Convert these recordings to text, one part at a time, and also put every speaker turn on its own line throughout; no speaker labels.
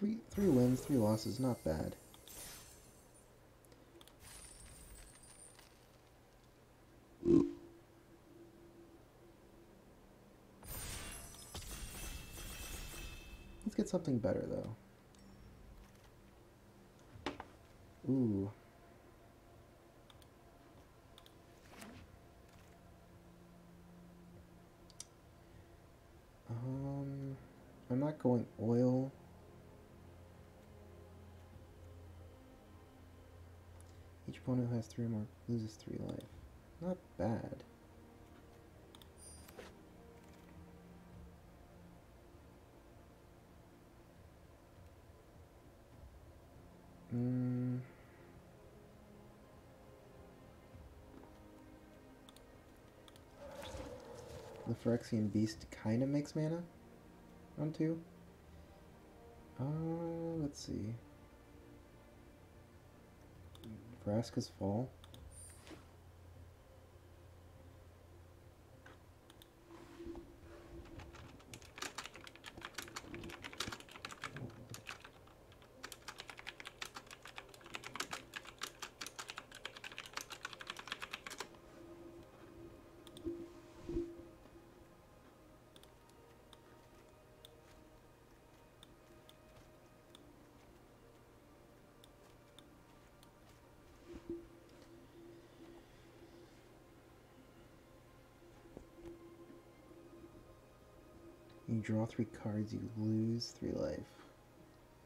three three wins, three losses, not bad. Let's get something better though. Ooh. Um, I'm not going oil. Opponent who has three or more loses three life. Not bad. Mm. The Phyrexian Beast kind of makes mana on two. Uh, let's see. Vraska's Fall. Draw three cards, you lose three life.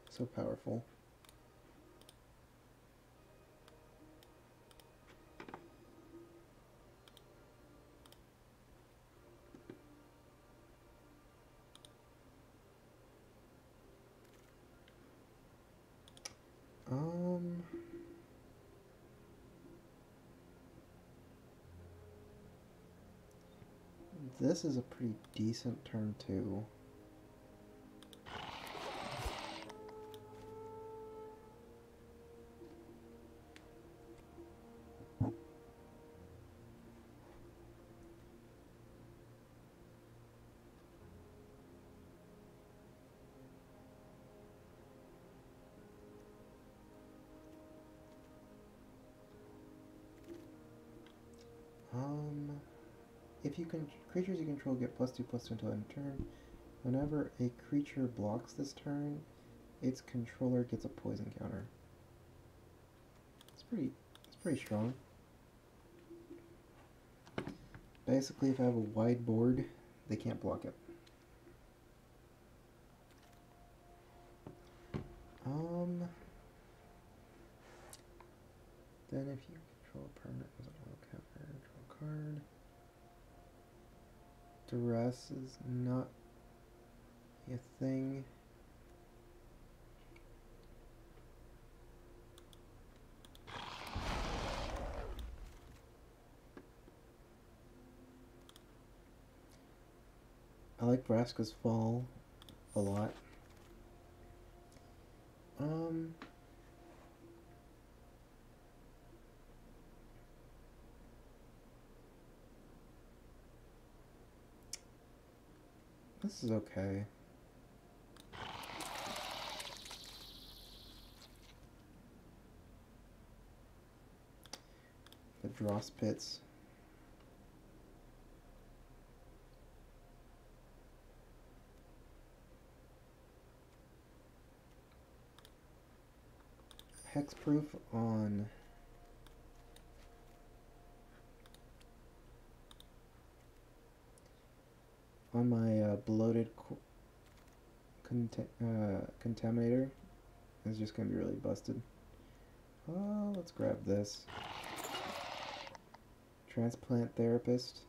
So powerful. Um... This is a pretty decent turn too. Can, creatures you control get plus two plus two until end turn. Whenever a creature blocks this turn, its controller gets a poison counter. It's pretty, it's pretty strong. Basically, if I have a wide board, they can't block it. Um. Then if you control a permanent, was it counter? Draw a card. Duress is not a thing. I like Vraska's Fall a lot. Um, This is okay. The dross pits. Hexproof on on my uh, bloated uh, contaminator is just going to be really busted. Oh, let's grab this. Transplant theorist.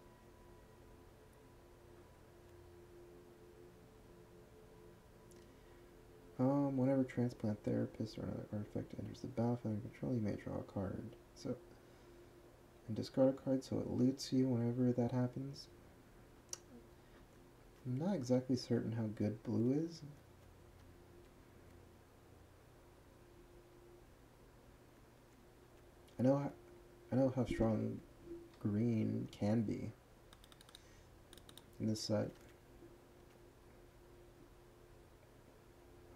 Um, whenever transplant theorist or another artifact enters the battlefield under control, you may draw a card. So, and discard a card so it loots you whenever that happens. I'm not exactly certain how good blue is. I know I know how strong green can be in this set.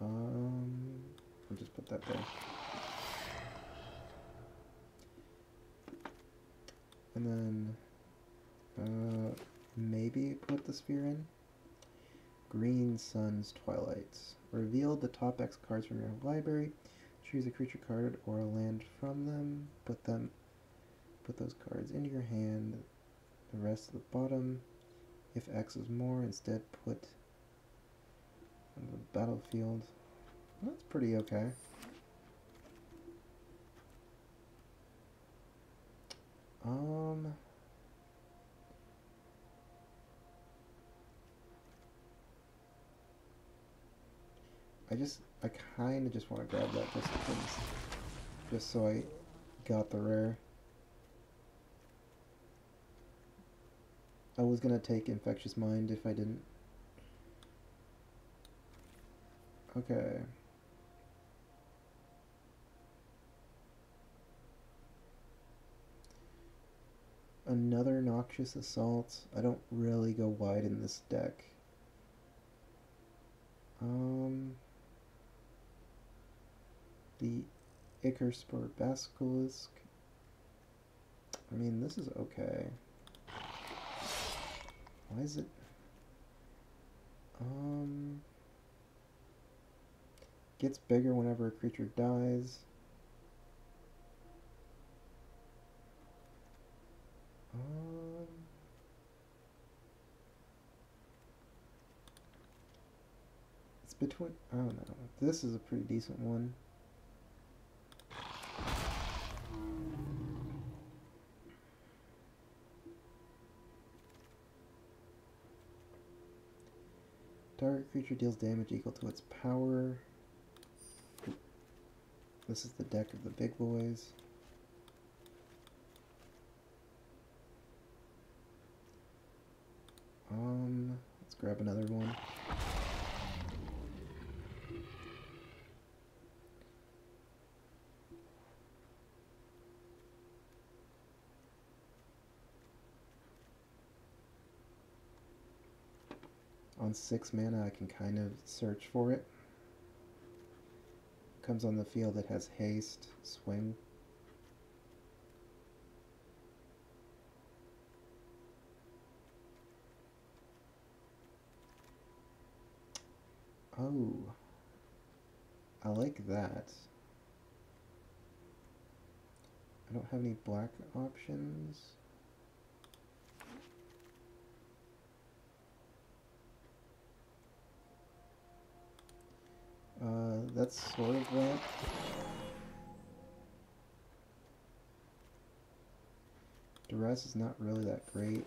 Um I'll just put that there. And then uh, maybe put the sphere in. Green Sun's Twilights. Reveal the top X cards from your library. Choose a creature card or a land from them. Put them put those cards into your hand. The rest at the bottom. If X is more, instead put on the battlefield. That's pretty okay. Um I just, I kind of just want to grab that just just so I got the rare. I was going to take Infectious Mind if I didn't. Okay. Another Noxious Assault. I don't really go wide in this deck. Um the Ichorspit Basilisk. I mean, this is okay. Why is it... Um... Gets bigger whenever a creature dies. Um... It's between... I don't know. This is a pretty decent one. Target creature deals damage equal to its power. This is the deck of the big boys. Um, let's grab another one. On 6 mana, I can kind of search for it. Comes on the field, it has haste, swing. Oh, I like that. I don't have any black options. Uh, that's sort of that. Duress is not really that great.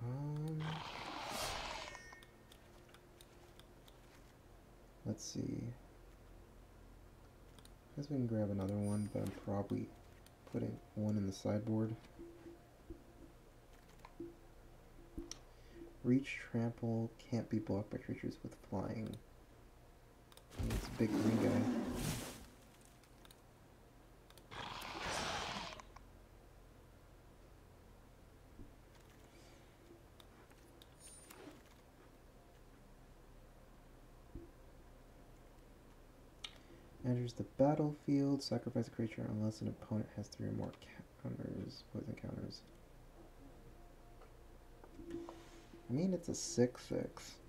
Um, let's see. I guess we can grab another one, but I'm probably putting one in the sideboard. Reach, trample, can't be blocked by creatures with flying. It's a big green guy. Enters the battlefield, sacrifice a creature unless an opponent has three or more counters, poison counters. I mean, it's a 6-6. Um...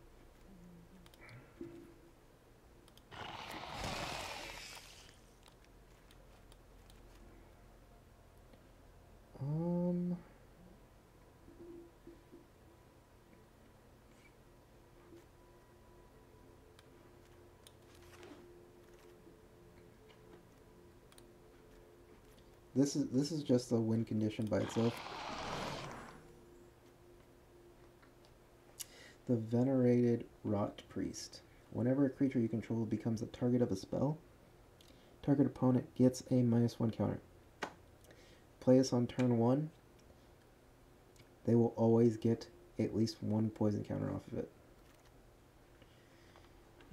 This is this is just a win condition by itself. The Venerated Rotpriest. Whenever a creature you control becomes the target of a spell, target opponent gets a minus one counter. Play this on turn one. They will always get at least one poison counter off of it.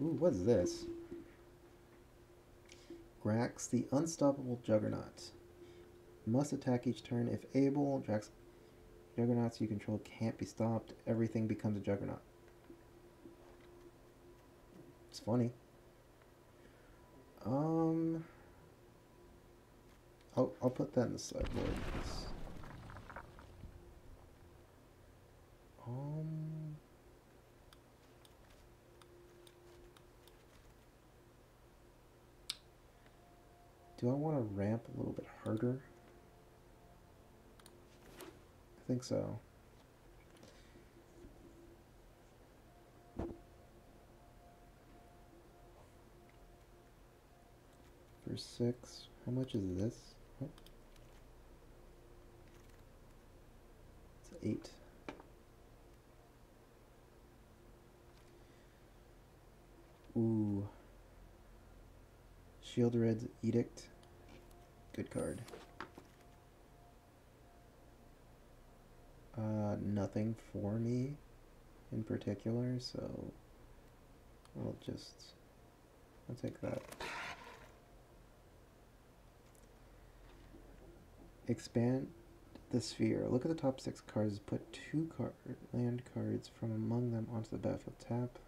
Ooh, what is this? this? Grax, the Unstoppable Juggernaut. Must attack each turn if able. Drax Juggernauts you control can't be stopped. Everything becomes a Juggernaut. It's funny. Um, I'll I'll put that in the sideboard. Um. Do I want to ramp a little bit harder? I think so. For six, how much is this? Oh. It's eight. Ooh. Sheoldred's Edict. Good card. Uh, nothing for me in particular, so I'll just I'll take that. Expand the sphere. Look at the top six cards. Put two card land cards from among them onto the battlefield tap.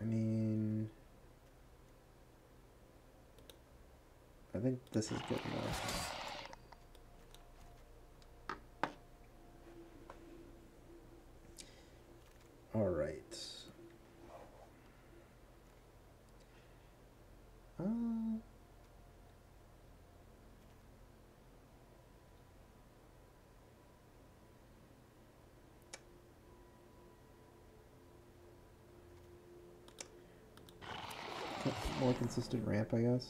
I mean, I think this is good enough. All right. Uh, more consistent ramp, I guess.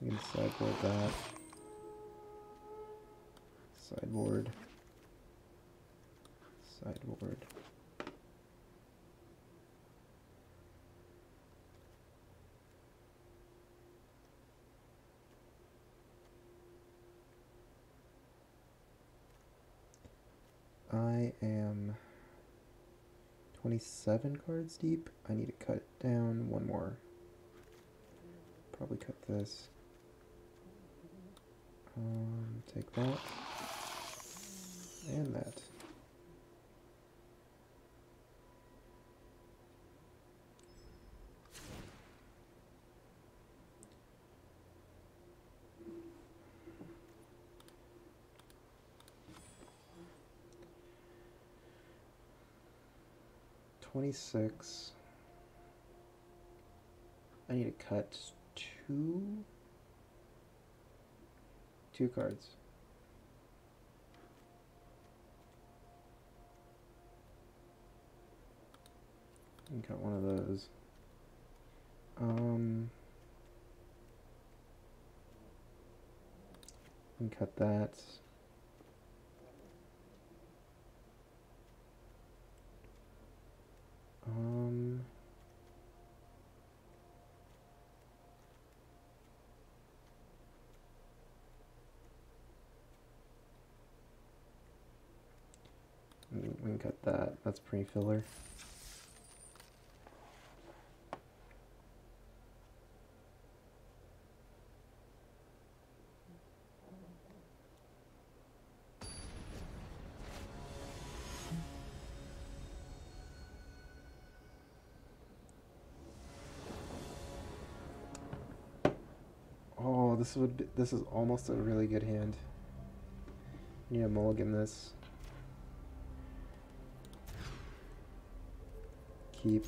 You can sideboard that. Sideboard. Sideboard. I am 27 cards deep. I need to cut down one more. Probably cut this. Um, take that. And that. Twenty-six. I need to cut two two cards. And cut one of those. Um and cut that. Um We can cut that. That's pretty filler. This would be, this is almost a really good hand. Need a mulligan this. keep.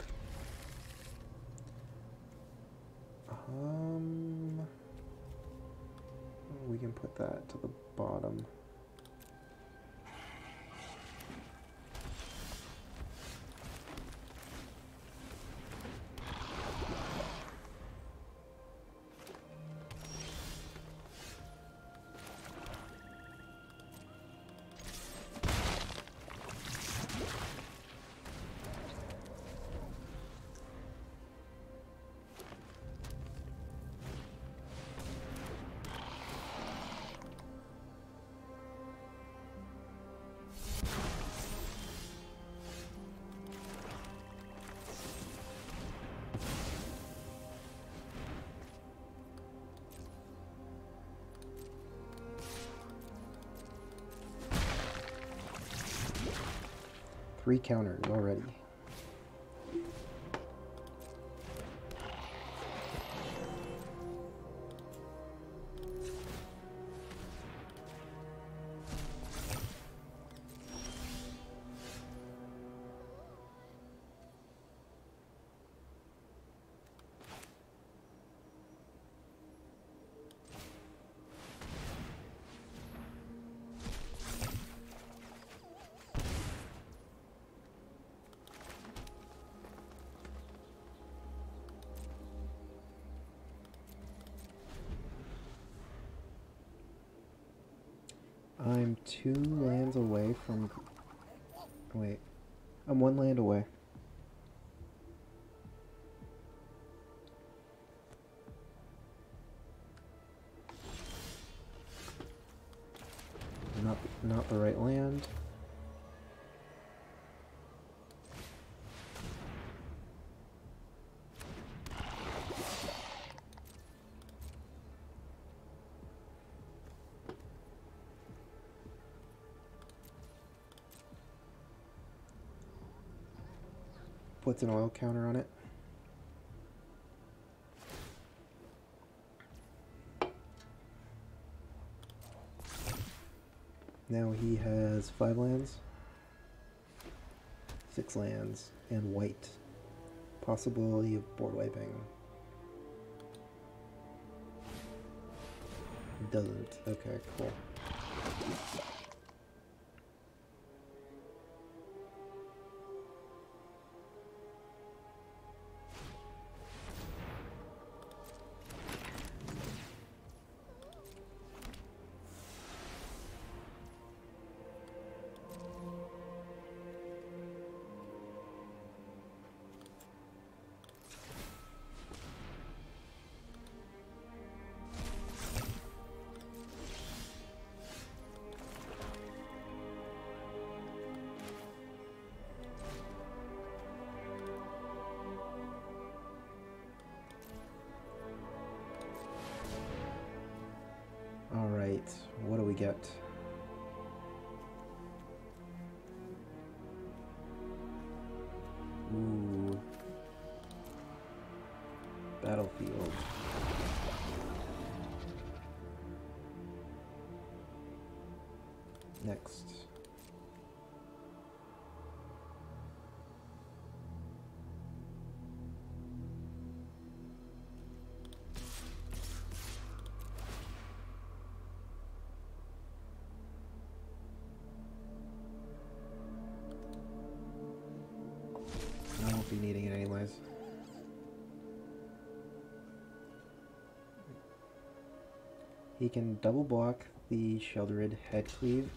Um, we can put that to the bottom. Three counters I'm two lands away from. Wait. I'm one land away. Puts an oil counter on it. Now he has five lands, six lands, and white. Possibility of board wiping. Doesn't. Okay, cool. What do we get? Ooh. Battlefield. Next. Needing it anyways. He can double block the Sheoldred head cleave.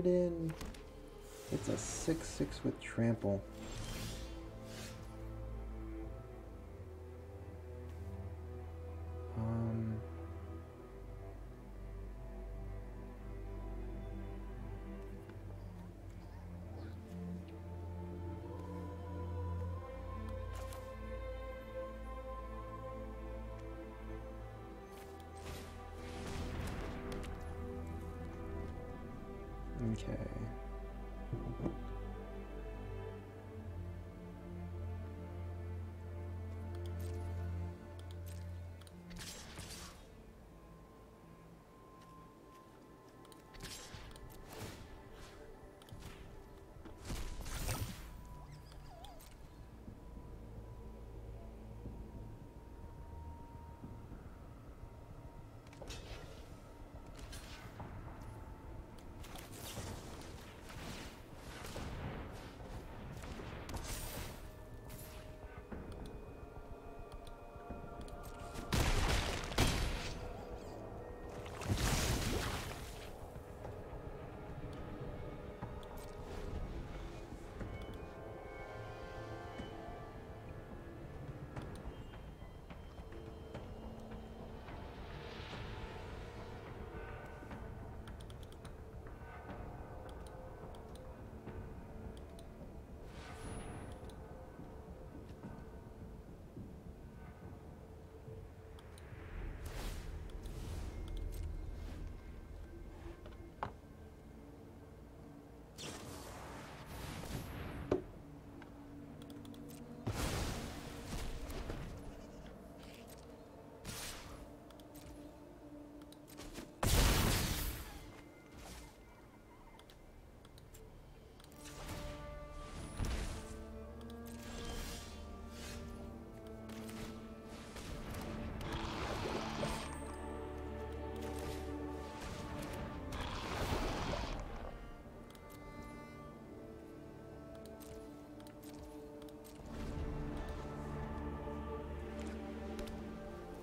Mirrodin, it's a 6-6 with trample.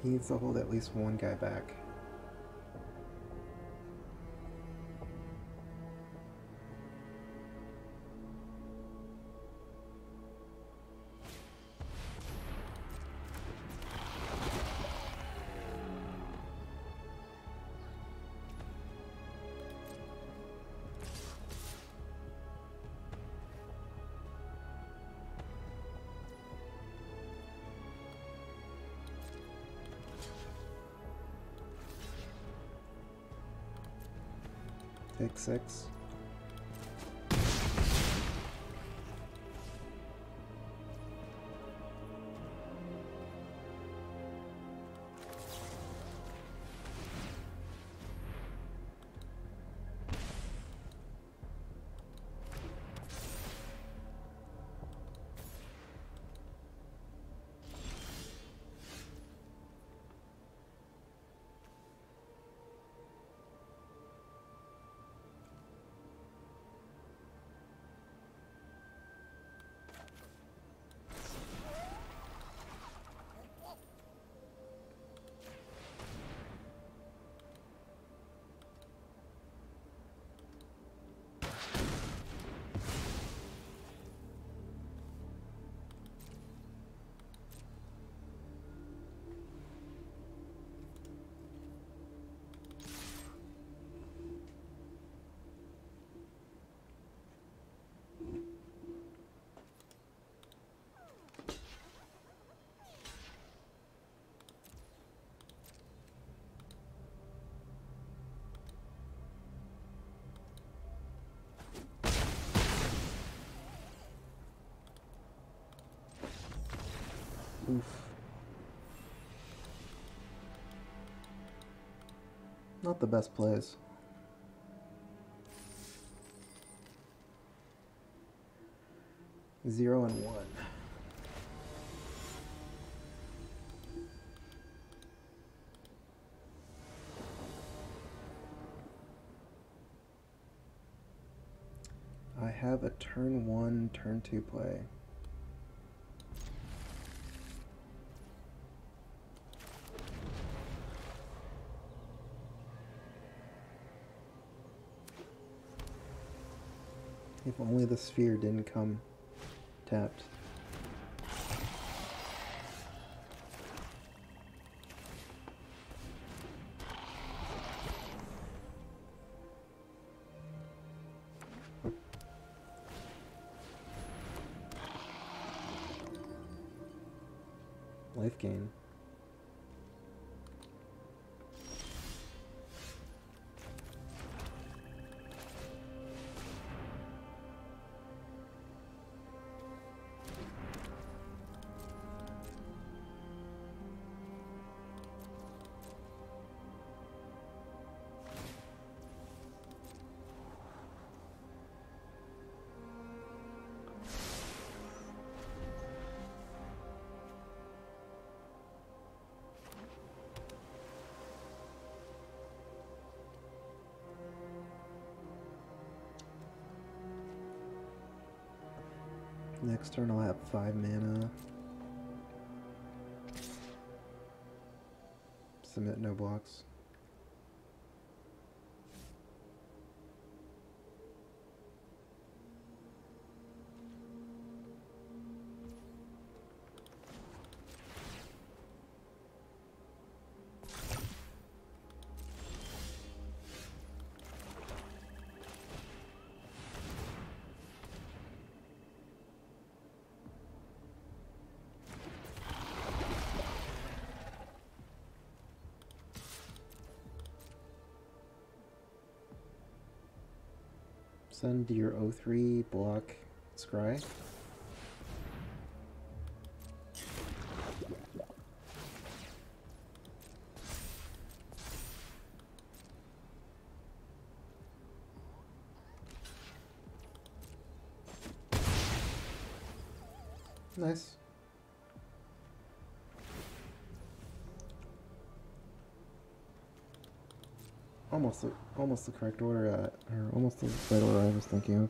Needs to hold at least one guy back. Six. Not the best plays. Zero and one. I have a turn one, turn two play. Only the sphere didn't come tapped. Life gain. Next turn I'll have five mana. Submit no blocks. Send your O3 block scry. Nice. Almost the, almost the correct order, uh, or almost the right order I was thinking of.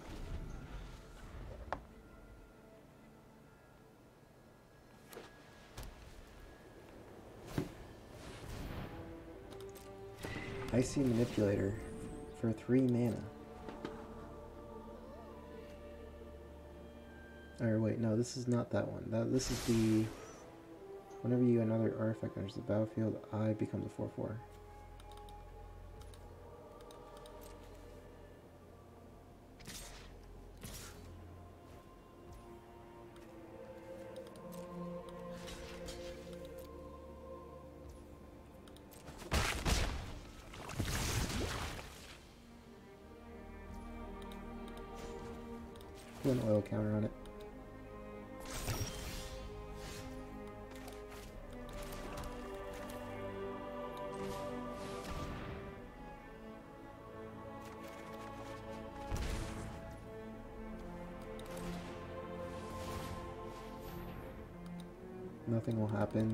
Icy Manipulator for three mana. Or wait, no, this is not that one. That this is the whenever you another artifact enters the battlefield, I becomes a four four.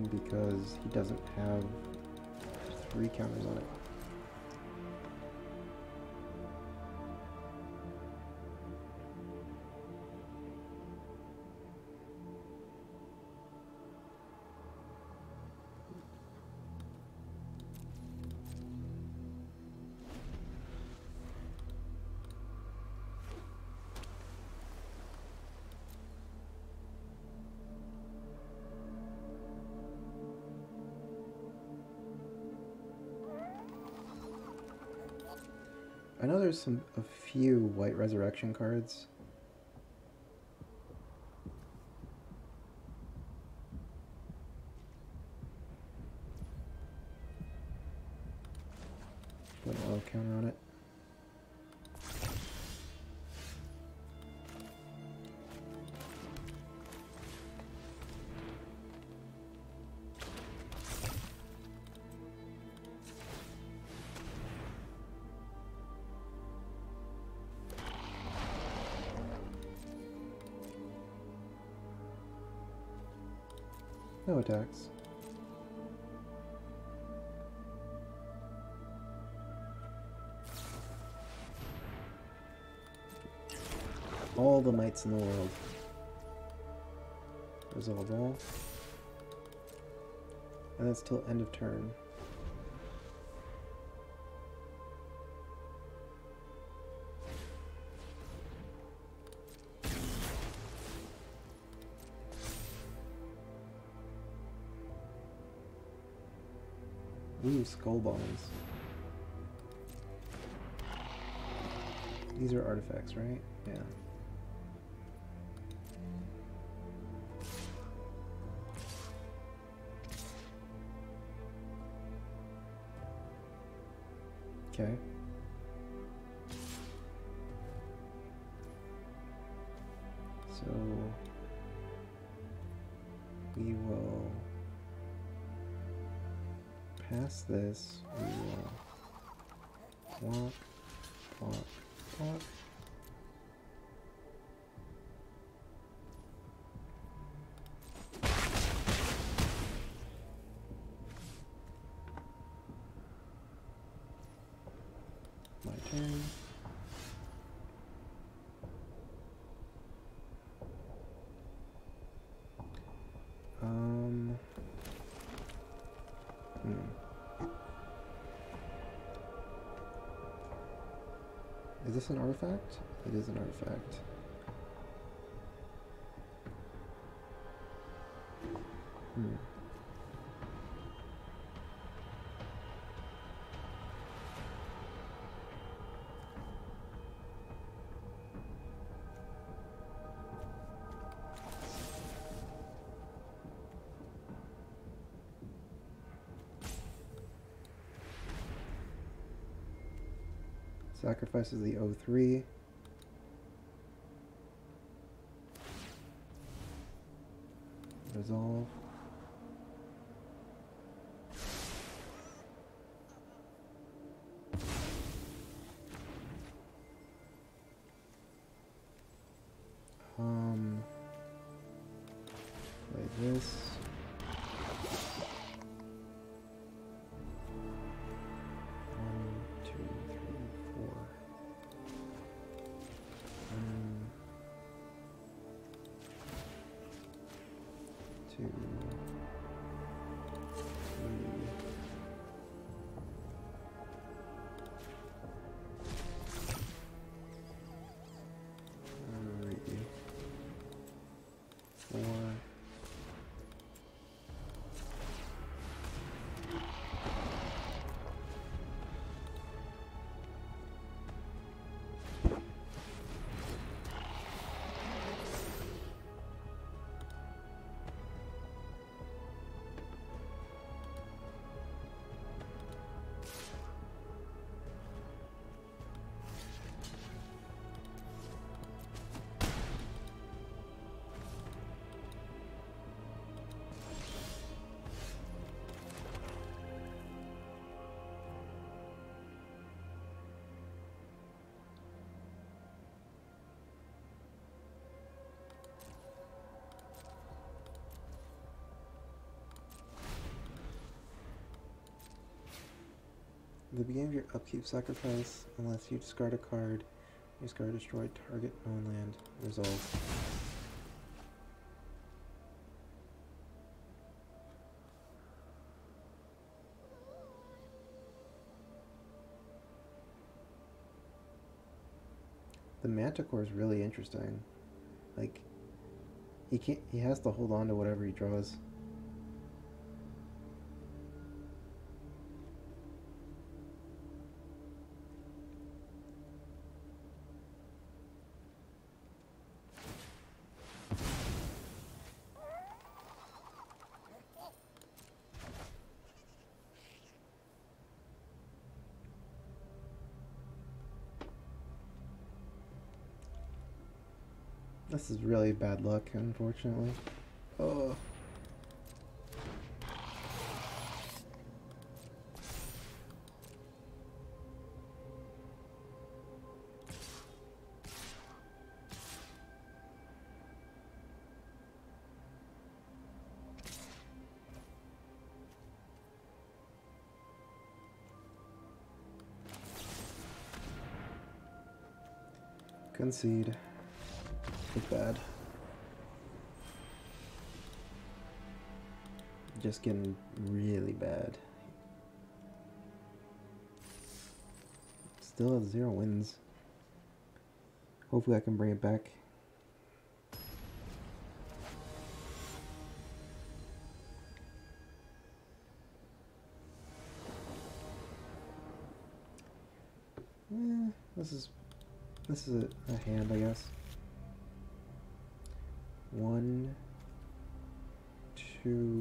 Because he doesn't have three counters on it. I know there's some a few white resurrection cards. All in the world. Resolve all. And that's till end of turn. Ooh, skull bones. These are artifacts, right? Yeah. We will pass this. We will walk, walk, walk. This an artifact? It is an artifact. Sacrifices the O3. Resolve. Um, play this. Two, the beginning of your upkeep, sacrifice unless you discard a card. You discard destroy target nonland. Resolve. The Manticore is really interesting. Like, he can't. He has to hold on to whatever he draws. This is really bad luck, unfortunately. Oh. Concede. Just getting really bad. Still has zero wins. Hopefully I can bring it back. Yeah, this is this is a, a hand, I guess. One, two,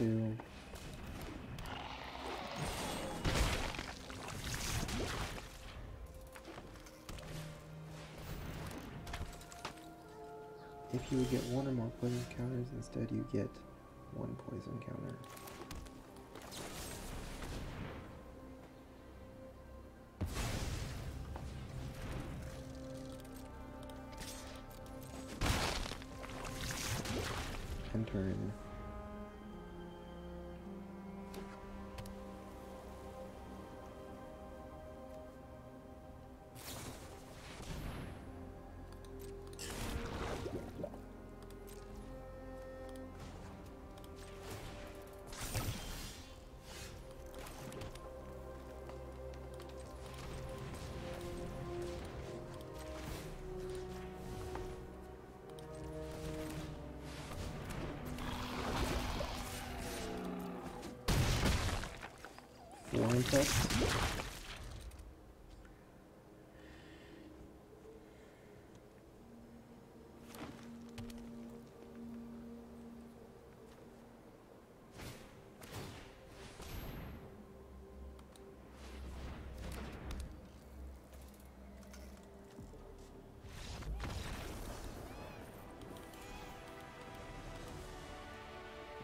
two, If you would get one or more poison counters, instead you get one poison counter.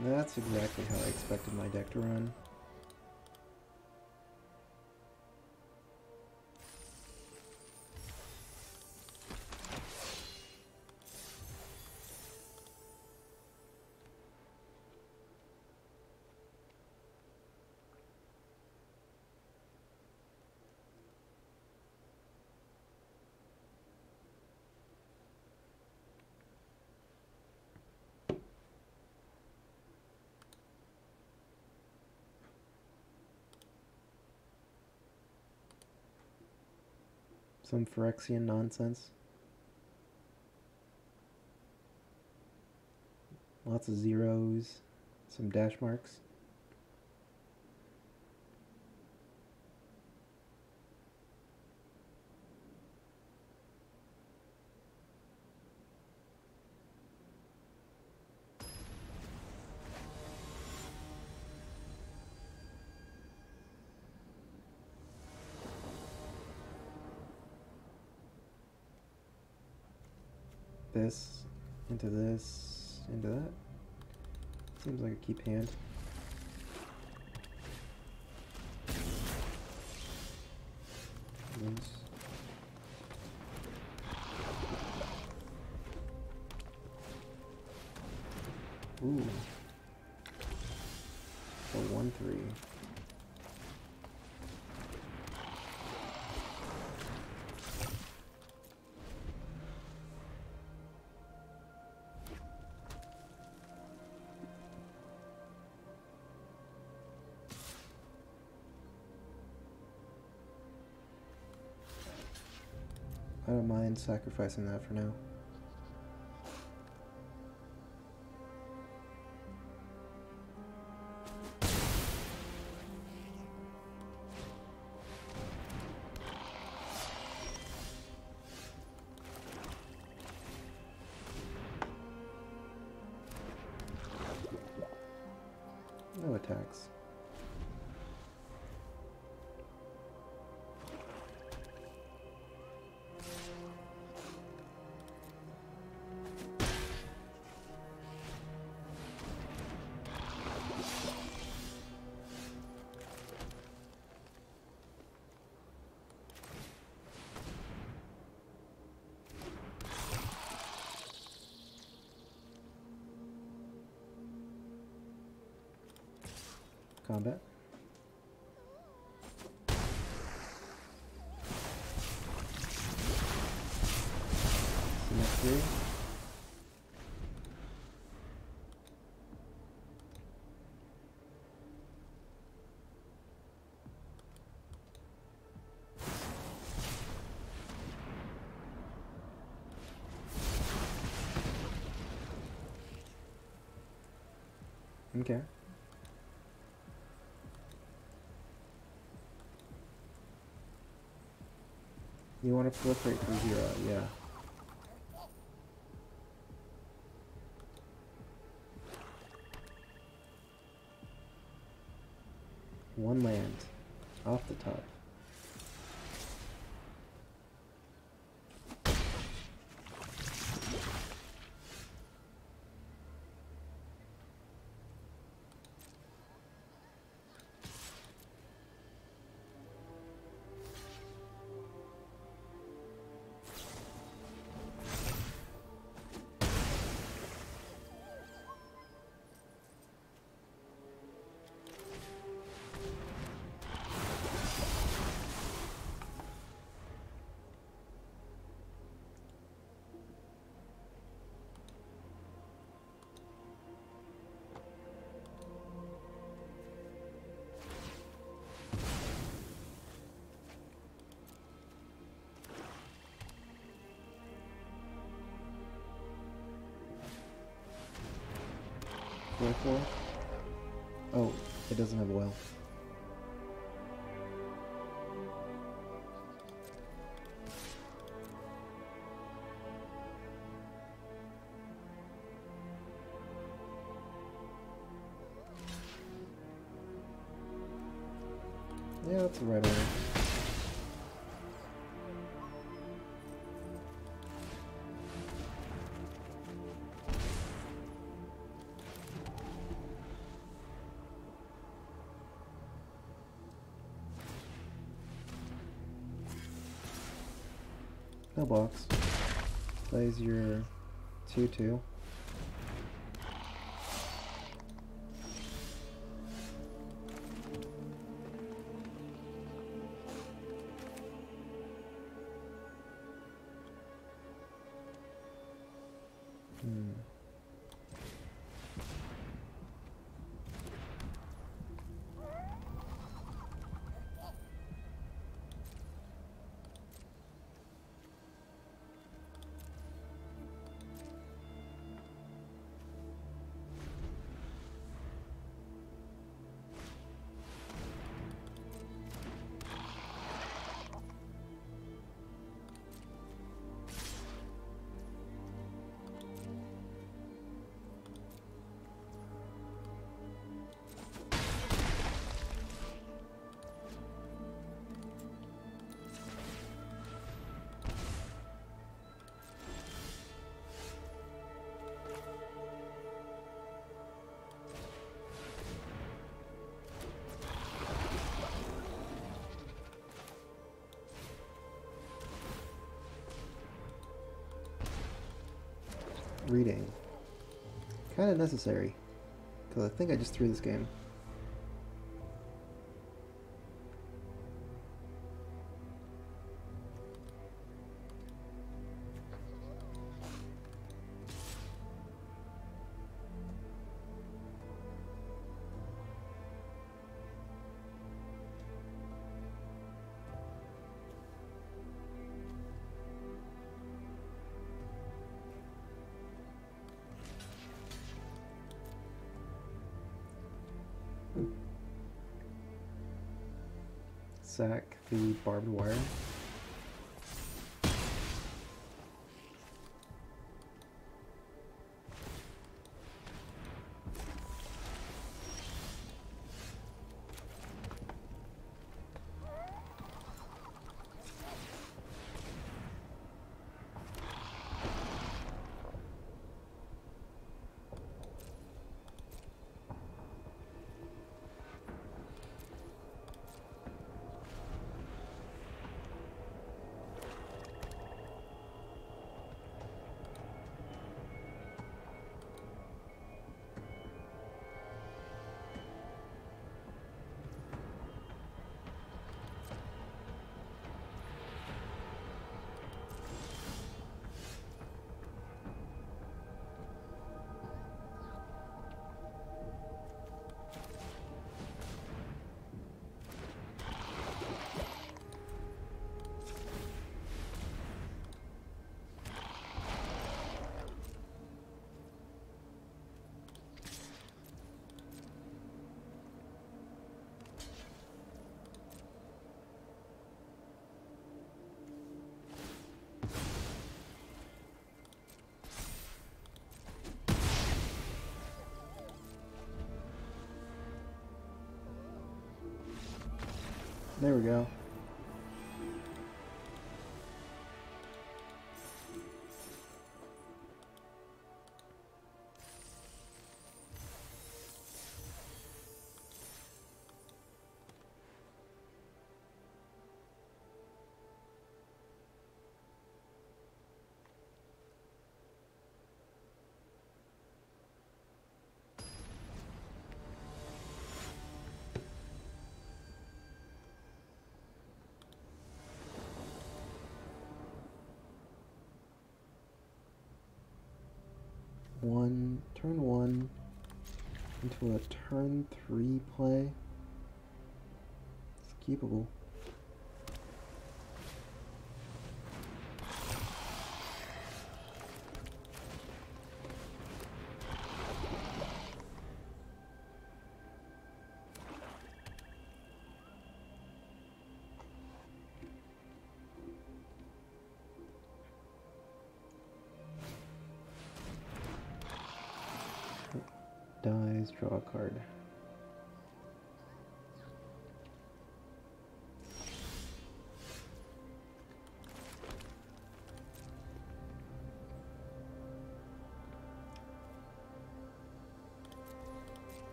That's exactly how I expected my deck to run. Some Phyrexian nonsense. Lots of zeros, some dash marks. This, into this, into that. Seems like a keep hand. Loose. Mind sacrificing that for now. No attacks. Combat. Okay. You want to proliferate for zero, yeah. One land Four. Oh, it doesn't have a Box. Plays your 2 2. Reading. Kind of necessary. Because I think I just threw this game. The barbed wire. There we go. One, turn one into a turn three play. It's keepable. Dies, draw a card.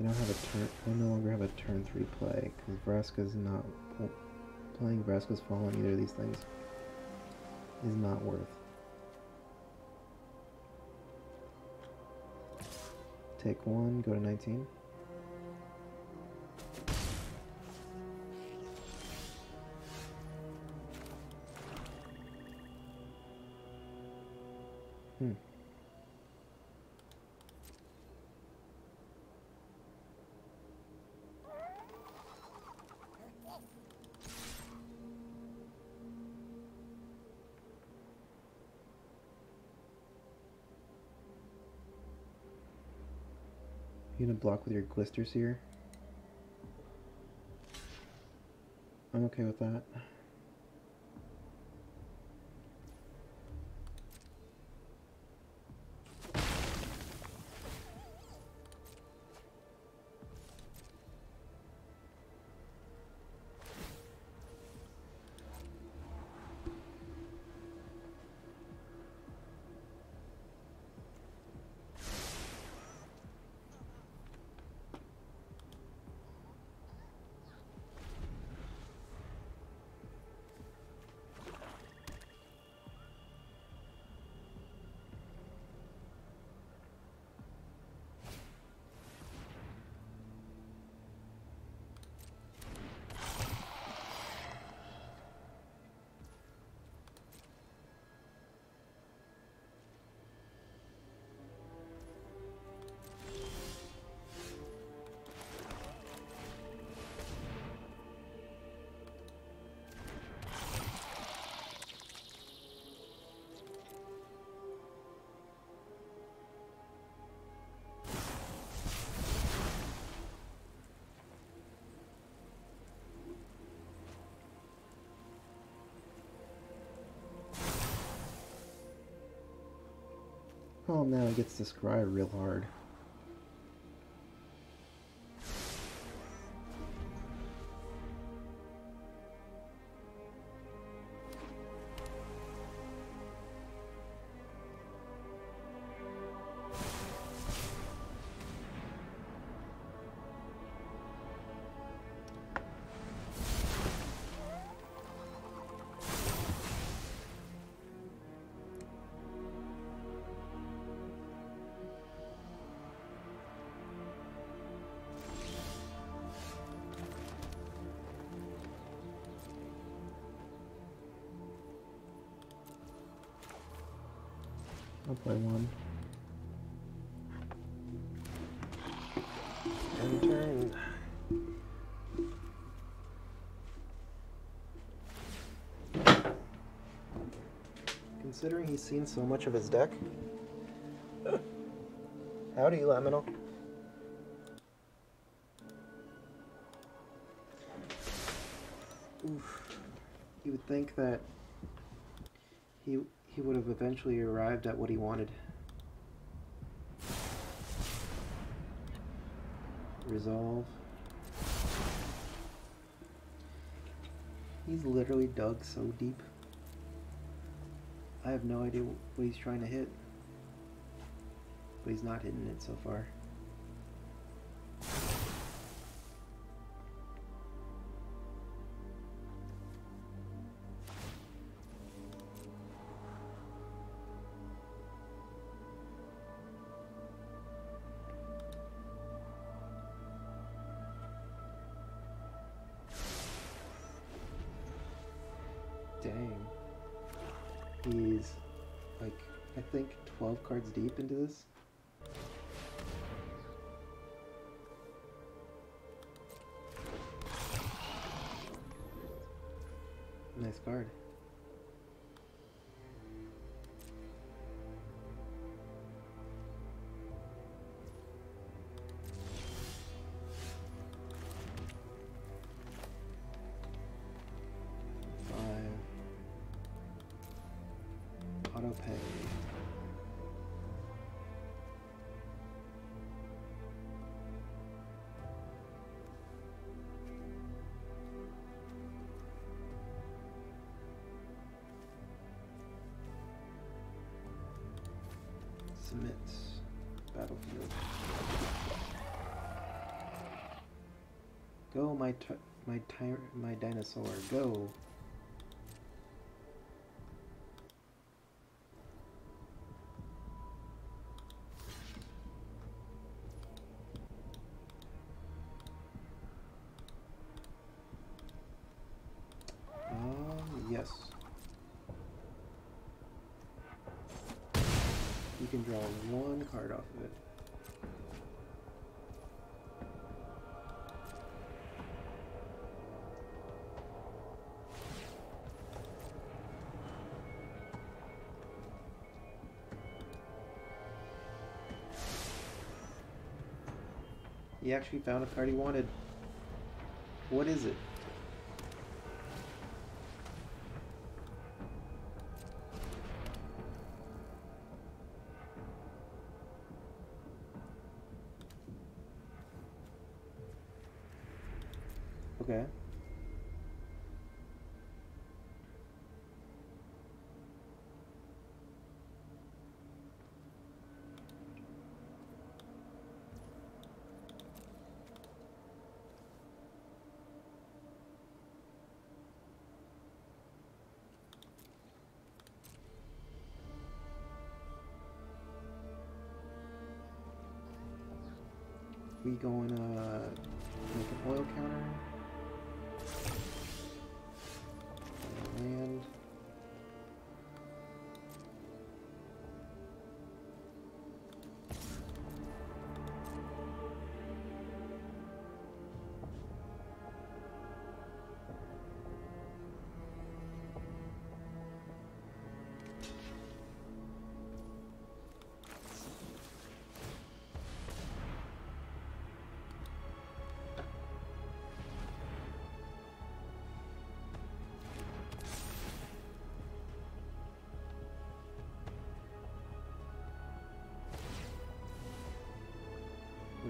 I don't have a turn. I no longer have a turn three play because Vraska's not playing Vraska's Fall on either of these things is not worth. Take one, go to 19. Block with your glisters here. I'm okay with that. Oh, now he gets to scry real hard. I'll play one. End turn. Considering he's seen so much of his deck. Howdy, Laminal. Oof. You would think that he he would have eventually arrived at what he wanted. Resolve. He's literally dug so deep. I have no idea what he's trying to hit. But he's not hitting it so far. Deep into this. Nice card. Submit. Battlefield. Go, my my my dinosaur. Go. He actually found a card he wanted. What is it? We going to make an oil counter.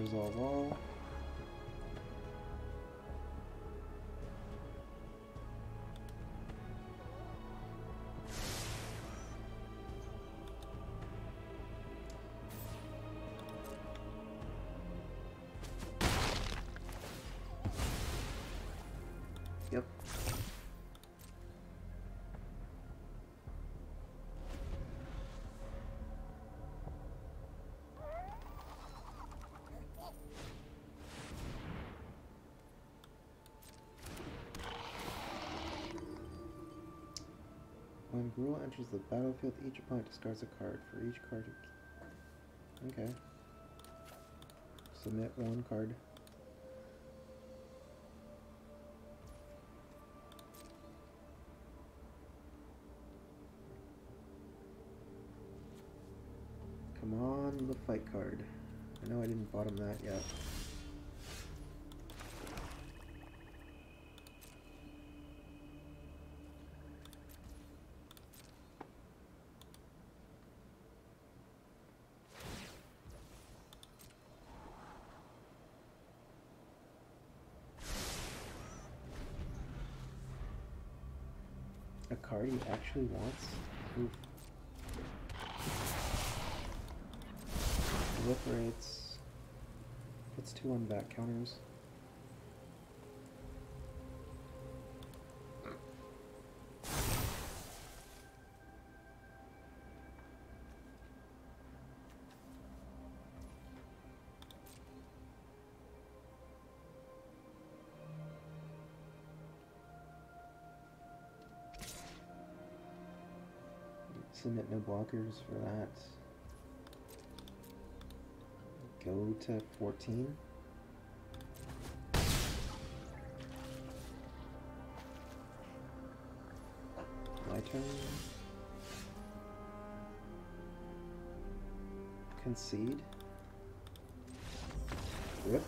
Resolve all. When Gruul enters the battlefield, each opponent discards a card. For each card, okay. Submit one card. Come on, the fight card. I know I didn't bottom that yet. He actually wants? Oof. Proliferates. Puts two on back counters. No blockers for that. Go to 14. My turn. Concede. Rip.